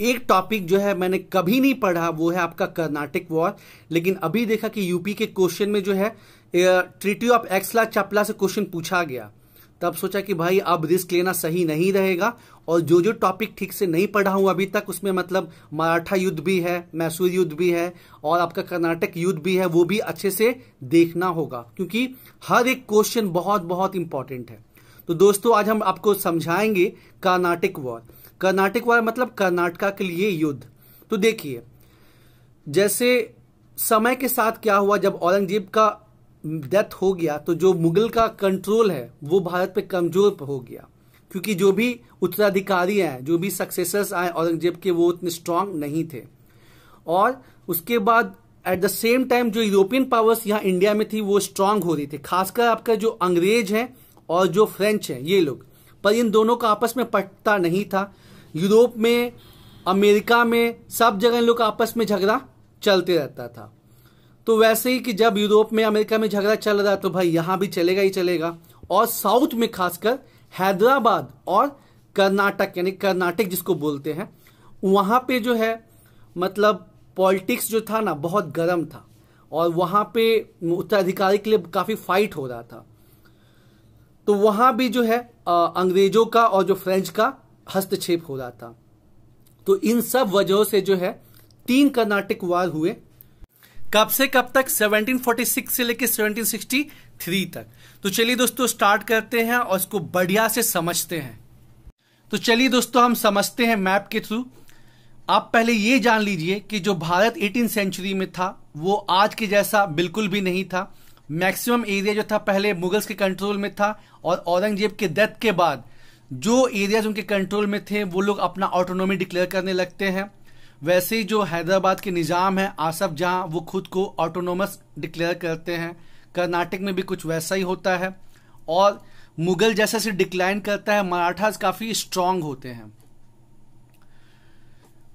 एक टॉपिक जो है मैंने कभी नहीं पढ़ा, वो है आपका कर्नाटिक वॉर लेकिन अभी देखा कि यूपी के क्वेश्चन में जो है ट्रीटी ऑफ़ एक्सला चपला से क्वेश्चन पूछा गया. तब सोचा कि भाई, अब रिस्क लेना सही नहीं रहेगा और जो जो टॉपिक ठीक से नहीं पढ़ा हूँ अभी तक, उसमें मतलब मराठा युद्ध भी है, मैसूर युद्ध भी है और आपका कर्नाटक युद्ध भी है, वो भी अच्छे से देखना होगा. क्योंकि हर एक क्वेश्चन बहुत बहुत इंपॉर्टेंट है. तो दोस्तों, आज हम आपको समझाएँगे कर्नाटिक वॉर। कर्नाटिक वॉर मतलब कर्नाटका के लिए युद्ध। तो देखिए, जैसे समय के साथ क्या हुआ, जब औरंगज़ेब का डेथ हो गया तो जो मुगल का कंट्रोल है, वो भारत पे कमज़ोर हो गया। क्योंकि जो भी उत्तराधिकारी हैं, जो भी सक्सेसर्स आए औरंगज़ेब के, वो उतने स्ट्रांग नहीं थे। और उसके बाद एट द सेम टाइम जो यूरोपियन पावर्स यहाँ इंडिया में थी, वो स्ट्रांग हो रही थी। खासकर आपका जो अंग्रेज़ हैं और जो फ्रेंच हैं, ये लोग। पर इन दोनों का आपस में पटता नहीं था। यूरोप में, अमेरिका में, सब जगह इन लोग आपस में झगड़ा चलते रहता था। तो वैसे ही कि जब यूरोप में, अमेरिका में झगड़ा चल रहा तो भाई यहाँ भी चलेगा ही चलेगा। और साउथ में खासकर हैदराबाद और कर्नाटक, यानी कर्नाटक जिसको बोलते हैं, वहाँ पे जो है मतलब पॉलिटिक्स जो था ना, बहुत गर्म था। और वहाँ पे उत्तराधिकारी के लिए काफ़ी फाइट हो रहा था। तो वहाँ भी जो है अंग्रेज़ों का और जो फ्रेंच का हस्तक्षेप हो रहा था। तो इन सब वजहों से जो है, तीन कर्नाटक वार हुए। कब से कब तक? 1746 से लेकर 1763 तक। तो चलिए दोस्तों स्टार्ट करते हैं और इसको बढ़िया से समझते हैं। तो चलिए दोस्तों, हम समझते हैं मैप के थ्रू आप पहले ये जान लीजिए कि जो भारत एटीन सेंचुरी में था, वो आज के जैसा बिल्कुल भी नहीं था। मैक्सिमम एरिया जो था पहले मुगल्स के कंट्रोल में था और औरंगज़ेब के डेथ के बाद, जो एरियाज़ उनके कंट्रोल में थे, वो लोग अपना ऑटोनॉमी डिक्लेयर करने लगते हैं। वैसे ही जो हैदराबाद के निज़ाम है, आसफ जहाँ, वो खुद को ऑटोनोमस डिक्लेयर करते हैं। कर्नाटक में भी कुछ वैसा ही होता है। और मुगल जैसे से डिक्लाइन करता है मराठास काफ़ी स्ट्रांग होते हैं।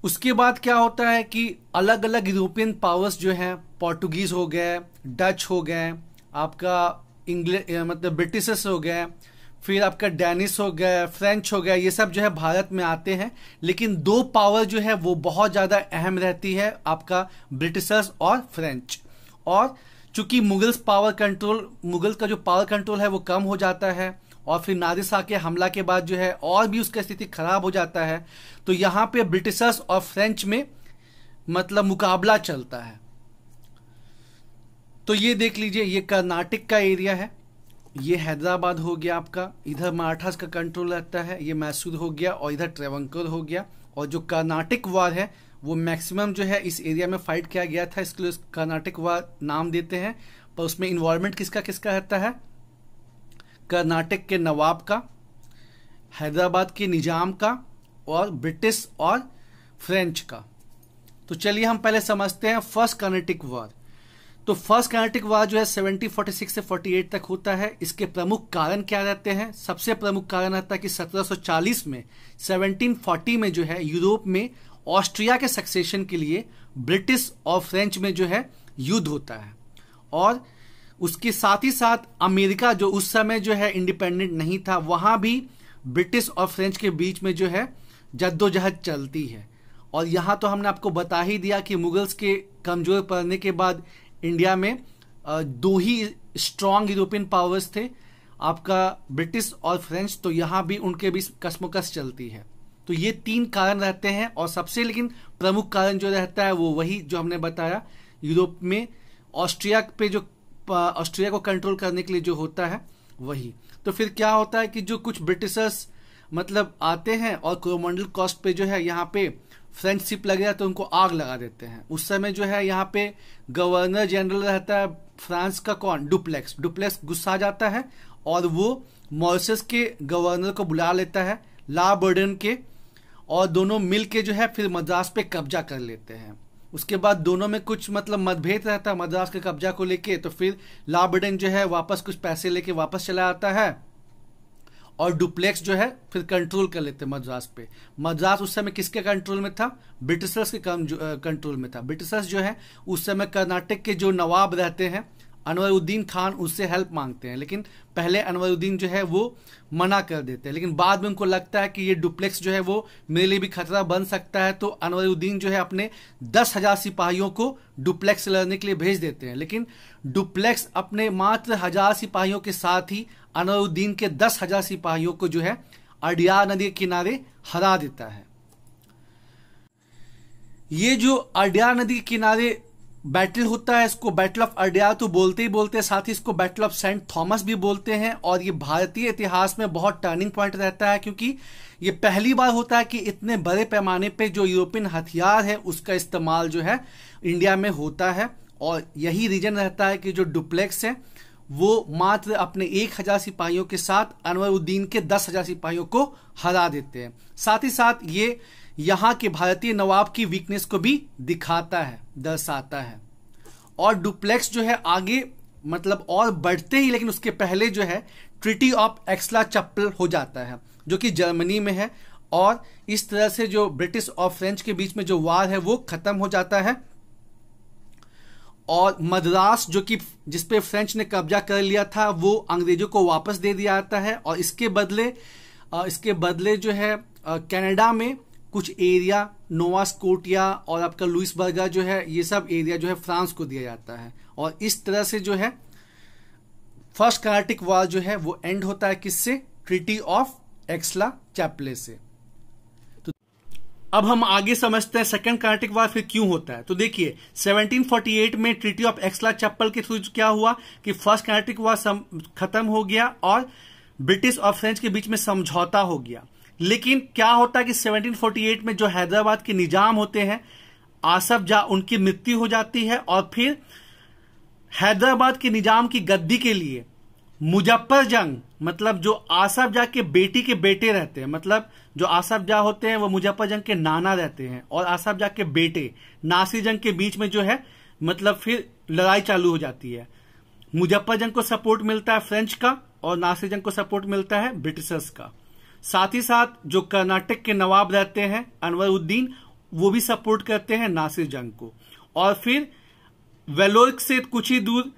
उसके बाद क्या होता है कि अलग अलग यूरोपियन पावर्स जो हैं पोर्टुगीज हो गए डच हो गए, आपका इंग्लिश मतलब ब्रिटिशर्स हो गए, फिर आपका डेनिस हो गया फ्रेंच हो गया, ये सब जो है भारत में आते हैं, लेकिन दो पावर जो है वो बहुत ज़्यादा अहम रहती है आपका ब्रिटिशर्स और फ्रेंच। और चूँकि मुगल्स पावर कंट्रोल, मुगल्स का जो पावर कंट्रोल है वो कम हो जाता है, और फिर नादिसा के हमला के बाद जो है और भी उसका स्थिति खराब हो जाता है तो यहाँ पे ब्रिटिशर्स और फ्रेंच में मतलब मुकाबला चलता है। तो ये देख लीजिए, ये कर्नाटक का एरिया है। ये हैदराबाद हो गया आपका, इधर मराठास का कंट्रोल रहता है, ये मैसूर हो गया और इधर ट्रेवंकर हो गया। और जो कर्नाटक वार है, वो मैक्सिमम जो है इस एरिया में फाइट किया गया था, इसके लिए कर्नाटक वार नाम देते हैं। पर उसमें इन्वॉल्वमेंट किसका किसका रहता है? कर्नाटक के नवाब का, हैदराबाद के निज़ाम का, और ब्रिटिश और फ्रेंच का। तो चलिए हम पहले समझते हैं फ़र्स्ट कर्नाटिक वार। तो फ़र्स्ट कर्नाटिक वार जो है 1746 से 48 तक होता है। इसके प्रमुख कारण क्या रहते हैं? सबसे प्रमुख कारण रहता है कि 1740 में 1740 में जो है यूरोप में ऑस्ट्रिया के सक्सेशन के लिए ब्रिटिश और फ्रेंच में जो है युद्ध होता है। और उसके साथ ही साथ अमेरिका जो उस समय जो है इंडिपेंडेंट नहीं था, वहाँ भी ब्रिटिश और फ्रेंच के बीच में जो है जद्दोजहद चलती है। और यहाँ तो हमने आपको बता ही दिया कि मुगल्स के कमज़ोर पड़ने के बाद इंडिया में दो ही स्ट्रांग यूरोपियन पावर्स थे। आपका ब्रिटिश और फ्रेंच तो यहाँ भी उनके बीच कसमोकस चलती है। तो ये तीन कारण रहते हैं, और सबसे लेकिन प्रमुख कारण जो रहता है, वो वही जो हमने बताया, यूरोप में ऑस्ट्रिया पे जो ऑस्ट्रिया को कंट्रोल करने के लिए जो होता है, वही। तो फिर क्या होता है कि जो कुछ ब्रिटिशर्स मतलब आते हैं, और कोरोमंडल कॉस्ट पे जो है यहाँ पे फ्रेंडशिप लग गया तो उनको आग लगा देते हैं। उस समय जो है यहाँ पे गवर्नर जनरल रहता है फ्रांस का कौन? डुप्लेक्स। डुप्लेक्स गुस्सा जाता है और वो मॉरिसस के गवर्नर को बुला लेता है, ला बर्डन के, और दोनों मिल के जो है फिर मद्रास पे कब्जा कर लेते हैं। उसके बाद दोनों में कुछ मतलब मतभेद रहता है, मद्रास के कब्जा को लेके तो फिर ला बर्डन जो है वापस कुछ पैसे लेके वापस चला आता है। और डुप्लेक्स जो है, फिर कंट्रोल कर लेते मद्रास पे। मद्रास उस समय किसके कंट्रोल में था? ब्रिटिशर्स के कंट्रोल में था। ब्रिटिशर्स जो है, उस समय कर्नाटक के जो नवाब रहते हैं, अनवरुद्दीन खान उससे हेल्प मांगते हैं। लेकिन पहले अनवरुद्दीन जो है, वो मना कर देते हैं। लेकिन बाद में उनको लगता है कि ये डुप्लेक्स जो है, वो मेरे लिए भी खतरा बन सकता है तो अनवरुद्दीन जो है, अपने दस हज़ार सिपाहियों को डुप्लेक्स लड़ने के लिए भेज देते हैं। लेकिन डुप्लेक्स अपने मात्र हज़ार सिपाहियों के साथ ही अनवरुद्दीन के दस हज़ार सिपाहियों को जो है अडियार नदी के किनारे हरा देता है। ये जो अडियार नदी के किनारे बैटल होता है, इसको बैटल ऑफ़ अर्डिया तो बोलते ही बोलते हैं, साथ ही इसको बैटल ऑफ़ सेंट थॉमस भी बोलते हैं, और ये भारतीय इतिहास में बहुत टर्निंग पॉइंट रहता है, क्योंकि ये पहली बार होता है कि इतने बड़े पैमाने पे जो यूरोपियन हथियार है, उसका इस्तेमाल जो है इंडिया में होता है, और यही रीजन रहता है कि जो डुप्लेक्स है वो मात्र अपने एक हज़ार सिपाहियों के साथ अनवरुद्दीन के दस हज़ार सिपाहियों को हरा देते हैं। साथ ही साथ ये यहाँ के भारतीय नवाब की वीकनेस को भी दिखाता है, दर्शाता है। और डुप्लेक्स जो है आगे मतलब और बढ़ते ही, लेकिन उसके पहले जो है ट्रिटी ऑफ़ एक्सला चप्पल हो जाता है, जो कि जर्मनी में है। और इस तरह से जो ब्रिटिश और फ्रेंच के बीच में जो वार है, वो खत्म हो जाता है। और मद्रास, जो कि जिसपे फ्रेंच ने कब्जा कर लिया था, वो अंग्रेज़ों को वापस दे दिया जाता है। और इसके बदले इसके बदले जो है कनाडा में कुछ एरिया, नोवा स्कोटिया और आपका लुइस लुइसबर्गा जो है, ये सब एरिया जो है फ्रांस को दिया जाता है। और इस तरह से जो है, फ़र्स्ट कार्टिक वॉर जो है, वो एंड होता है किससे? ट्रिटी ऑफ़ एक्सला चैपले से। अब हम आगे समझते हैं सेकंड कार्टिक वॉर फिर क्यों होता है। तो देखिए 1748 में ट्रिटी ऑफ़ एक्सला चप्पल के थ्रू क्या हुआ कि फ़र्स्ट कार्टिक वॉर खत्म हो गया और ब्रिटिश और फ्रेंच के बीच में समझौता हो गया। लेकिन क्या होता है कि 1748 में जो हैदराबाद के निज़ाम होते हैं, आसफ जा उनकी मृत्यु हो जाती है और फिर हैदराबाद के निज़ाम की गद्दी के लिए मुजफ्फर जंग मतलब जो आसफ जा के बेटी के बेटे रहते हैं मतलब जो आसफ जा होते हैं, वो मुजफ्फर जंग के नाना रहते हैं, और आसफ जा के बेटे नासिर जंग के बीच में जो है मतलब फिर लड़ाई चालू हो जाती है। मुजफ्फर जंग को सपोर्ट मिलता है फ्रेंच का, और नासिर जंग को सपोर्ट मिलता है ब्रिटिशर्स का। साथ ही साथ जो कर्नाटक के नवाब रहते हैं अनवरुद्दीन वो भी सपोर्ट करते हैं नासिर जंग को। और फिर वेलोर से कुछ ही दूर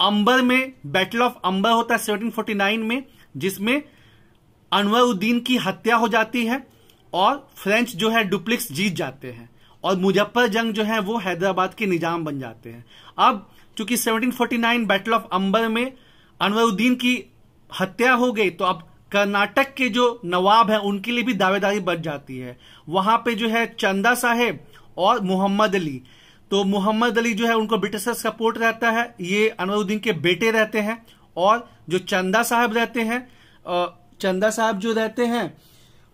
अंबर में बैटल ऑफ़ अंबर होता है 1749 में, जिसमें अनवरुद्दीन की हत्या हो जाती है और फ्रेंच जो है डुप्लिक्स जीत जाते हैं और मुजफ्फर जंग जो है वो हैदराबाद के निज़ाम बन जाते हैं। अब चूँकि 1749 बैटल ऑफ़ अंबर में अनवरुद्दीन की हत्या हो गई तो अब कर्नाटक के जो नवाब हैं, उनके लिए भी दावेदारी बढ़ जाती है। वहाँ पे जो है चंदा साहेब और मोहम्मद अली तो मोहम्मद अली जो है उनको ब्रिटिश सपोर्ट रहता है। ये अनवरुद्दीन के बेटे रहते हैं और जो चंदा साहब रहते हैं चंदा साहब जो रहते हैं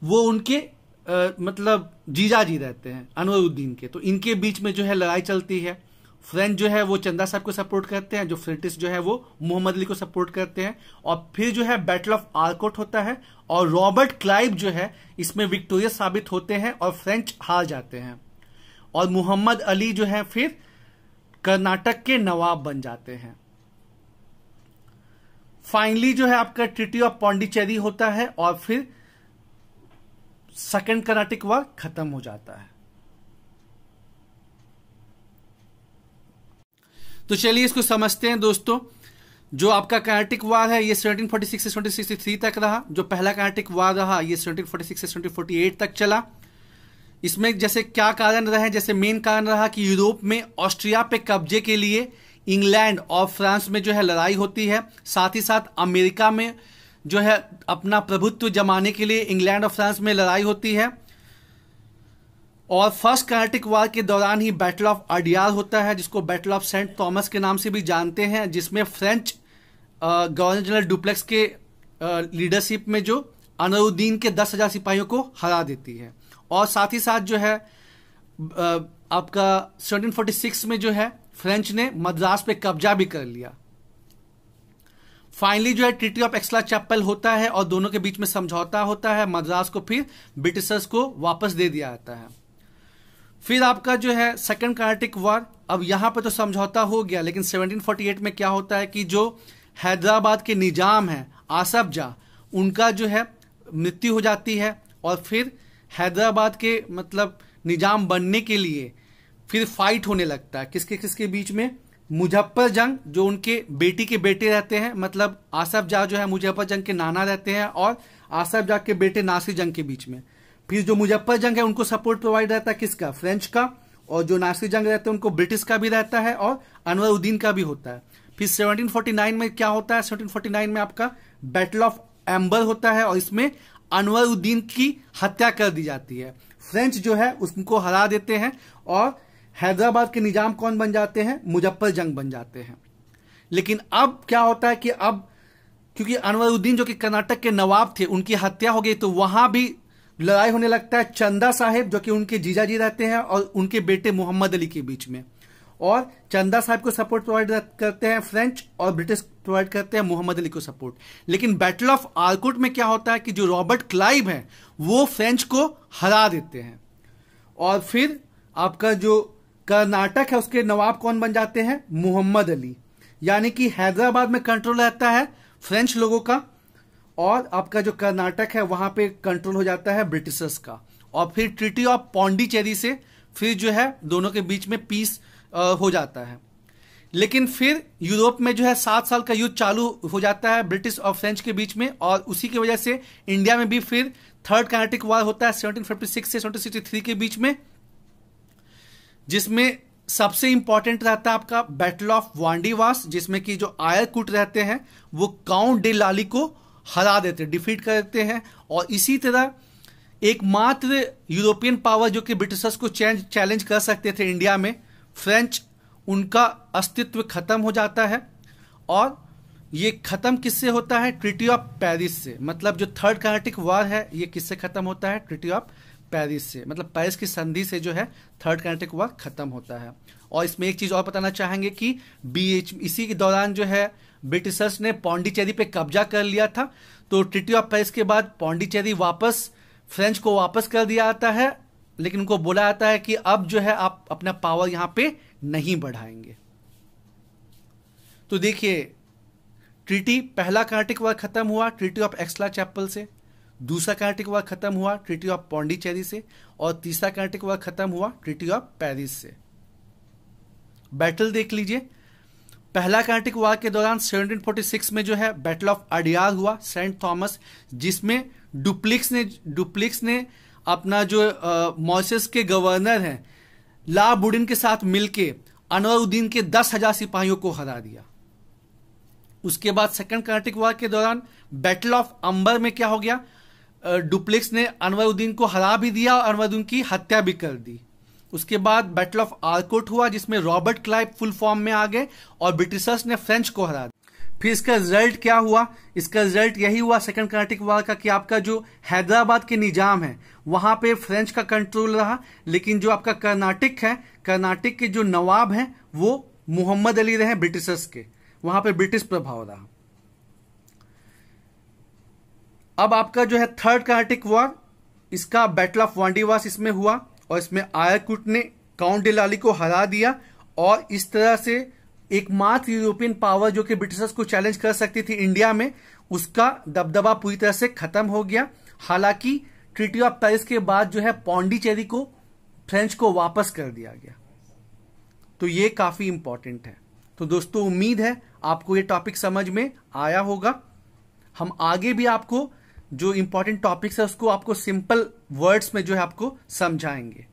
वो उनके आ, मतलब जीजा जी रहते हैं अनवरुद्दीन के। तो इनके बीच में जो है लड़ाई चलती है। फ्रेंच जो है वो चंदा साहब को सपोर्ट करते हैं जो फ्रेंटिस जो है वो मोहम्मद अली को सपोर्ट करते हैं। और फिर जो है बैटल ऑफ़ आर्कोट होता है और रॉबर्ट क्लाइव जो है इसमें विक्टोरियस साबित होते हैं और फ्रेंच हार जाते हैं। और मोहम्मद अली जो है, फिर कर्नाटक के नवाब बन जाते हैं। फाइनली जो है, आपका ट्रिटी ऑफ़ पौंडीचेरी होता है और फिर सेकेंड कर्नाटिक वॉर खत्म हो जाता है। तो चलिए इसको समझते हैं दोस्तों, जो आपका कार्टिक वार है, ये 1746 से 1763 तक रहा। जो पहला कार्टिक वार रहा, ये 1746 से 1748 तक चला। इसमें जैसे क्या कारण रहे, जैसे मेन कारण रहा कि यूरोप में ऑस्ट्रिया पे कब्जे के लिए इंग्लैंड और फ्रांस में जो है लड़ाई होती है, साथ ही साथ अमेरिका में जो है अपना प्रभुत्व जमाने के लिए इंग्लैंड और फ्रांस में लड़ाई होती है। और फ़र्स्ट कार्टिक वार के दौरान ही बैटल ऑफ़ अडियार होता है, जिसको बैटल ऑफ़ सेंट थॉमस के नाम से भी जानते हैं, जिसमें फ्रेंच गवर्नर जनरल डुप्लेक्स के लीडरशिप में जो अनरुद्दीन के दस हज़ार सिपाहियों को हरा देती है। और साथ ही साथ जो है आपका 1746 में जो है, फ्रेंच ने मद्रास पे कब्जा भी कर लिया। फाइनली जो है ट्रिटी ऑफ़ एक्सला चैपल होता है और दोनों के बीच में समझौता होता है, मद्रास को फिर ब्रिटिशर्स को वापस दे दिया जाता है। फिर आपका जो है सेकेंड कार्टिक वॉर अब यहाँ पर तो समझौता हो गया, लेकिन 1748 में क्या होता है कि जो हैदराबाद के निज़ाम है, आसफ जा, उनका जो है, मृत्यु हो जाती है और फिर हैदराबाद के मतलब निज़ाम बनने के लिए फिर फाइट होने लगता है। किसके किसके बीच में? मुजफ्फर जंग, जो उनके बेटी के बेटे रहते हैं मतलब आसफ जा जो है मुजफ्फर जंग के नाना रहते हैं और आसफ जा के बेटे नासिर जंग के बीच में। फिर जो मुजफ्फर जंग है, उनको सपोर्ट प्रोवाइड रहता है किसका? फ्रेंच का। और जो नासिर जंग रहते हैं, उनको ब्रिटिश का भी रहता है और अनवरुद्दीन का भी होता है। फिर 1749 में क्या होता है? 1749 में आपका बैटल ऑफ़ एम्बर होता है और इसमें अनवरुद्दीन की हत्या कर दी जाती है। फ्रेंच जो है, उसको हरा देते हैं और हैदराबाद के निज़ाम कौन बन जाते हैं? मुजफ्फर जंग बन जाते हैं। लेकिन अब क्या होता है कि अब, क्योंकि अनवरुद्दीन जो कि कर्नाटक के नवाब थे, उनकी हत्या हो गई तो वहाँ भी लड़ाई होने लगता है। चंदा साहेब जो कि उनके जीजा जी रहते हैं और उनके बेटे मोहम्मद अली के बीच में। और चंदा साहब को सपोर्ट प्रोवाइड करते हैं फ्रेंच और ब्रिटिश प्रोवाइड करते हैं मोहम्मद अली को सपोर्ट लेकिन बैटल ऑफ़ आरकुट में क्या होता है कि जो रॉबर्ट क्लाइव है, वो फ्रेंच को हरा देते हैं। और फिर आपका जो कर्नाटक है, उसके नवाब कौन बन जाते हैं? मोहम्मद अली यानी कि हैदराबाद में कंट्रोल रहता है फ्रेंच लोगों का और आपका जो कर्नाटक है, वहाँ पे कंट्रोल हो जाता है ब्रिटिशर्स का। और फिर ट्रिटी ऑफ़ पौंडीचेरी से फिर जो है, दोनों के बीच में पीस हो जाता है। लेकिन फिर यूरोप में जो है सात साल का युद्ध चालू हो जाता है ब्रिटिश और फ्रेंच के बीच में और उसी की वजह से इंडिया में भी फिर थर्ड कर्नाटिक वॉर होता है 1756 से 1763 के बीच में, जिसमें सबसे इंपॉर्टेंट रहता है आपका बैटल ऑफ़ वांडीवास जिसमें कि जो आयरकुट रहते हैं, वो काउंट डे लाली को हरा देते डिफीट कर देते हैं और इसी तरह एकमात्र यूरोपियन पावर जो कि ब्रिटिशर्स को चैलेंज कर सकते थे इंडिया में फ्रेंच, उनका अस्तित्व खत्म हो जाता है। और ये खत्म किससे होता है? ट्रिटी ऑफ़ पेरिस से। मतलब जो थर्ड कार्टिक वॉर है, ये किससे खत्म होता है? ट्रिटी ऑफ़ पेरिस से। मतलब पेरिस की संधि से जो है, थर्ड कार्टिक वॉर खत्म होता है। और इसमें एक चीज़ और बताना चाहेंगे कि बीएच, इसी के दौरान जो है, ब्रिटिशर्स ने पौंडीचेरी पे कब्जा कर लिया था। तो ट्रिटी ऑफ़ पेरिस के बाद पौंडीचेरी वापस, फ्रेंच को वापस कर दिया जाता है। लेकिन उनको बोला जाता है कि अब जो है आप अपना पावर यहाँ पे नहीं बढ़ाएँगे। तो देखिए ट्रीटी पहला कार्टिक वॉर खत्म हुआ ट्रीटी ऑफ़ एक्सला चैपल से, दूसरा कार्टिक वॉर खत्म हुआ ट्रीटी ऑफ़ पौंडीचेरी से, और तीसरा कार्टिक वॉर खत्म हुआ ट्रीटी ऑफ़ पेरिस से। बैटल देख लीजिए। पहला कार्टिक वार के दौरान 1746 में जो है बैटल ऑफ़ अडियार हुआ सेंट थॉमस जिसमें डुप्लिक्स ने डुप्लिक्स ने अपना जो मॉरिसस के गवर्नर हैं ला बुडिन के साथ मिलके अनवरुद्दीन के दस हज़ार सिपाहियों को हरा दिया। उसके बाद सेकंड कार्टिक वॉर के दौरान बैटल ऑफ़ अंबर में क्या हो गया? डुप्लिक्स ने अनवरुद्दीन को हरा भी दिया और अनवरुद्दीन की हत्या भी कर दी। उसके बाद बैटल ऑफ़ आर्कोट हुआ, जिसमें रॉबर्ट क्लाइव फुल फॉर्म में आ गए और ब्रिटिशर्स ने फ्रेंच को हरा दिया। फिर इसका रिज़ल्ट क्या हुआ? इसका रिज़ल्ट यही हुआ सेकंड कर्नाटिक वॉर का कि आपका जो हैदराबाद के निज़ाम है, वहाँ पे फ्रेंच का कंट्रोल रहा, लेकिन जो आपका कर्नाटिक है कर्नाटिक के जो नवाब हैं, वो मोहम्मद अली रहे ब्रिटिशर्स के। वहाँ पे ब्रिटिश प्रभाव रहा। अब आपका जो है थर्ड कर्नाटिक वॉर इसका बैटल ऑफ़ वांडीवास इसमें हुआ, और इसमें आयरकुट ने काउंट डिलाली को हरा दिया, और इस तरह से एकमात्र यूरोपियन पावर जो कि ब्रिटिशर्स को चैलेंज कर सकती थी इंडिया में, उसका दबदबा पूरी तरह से खत्म हो गया। हालाँकि ट्रिटी ऑफ़ पेरिस के बाद जो है पौंडीचेरी को फ्रेंच को वापस कर दिया गया। तो ये काफ़ी इंपॉर्टेंट है। तो दोस्तों, उम्मीद है आपको ये टॉपिक समझ में आया होगा। हम आगे भी आपको जो इंपॉर्टेंट टॉपिक्स है, उसको आपको सिंपल वर्ड्स में जो है आपको समझाएँगे।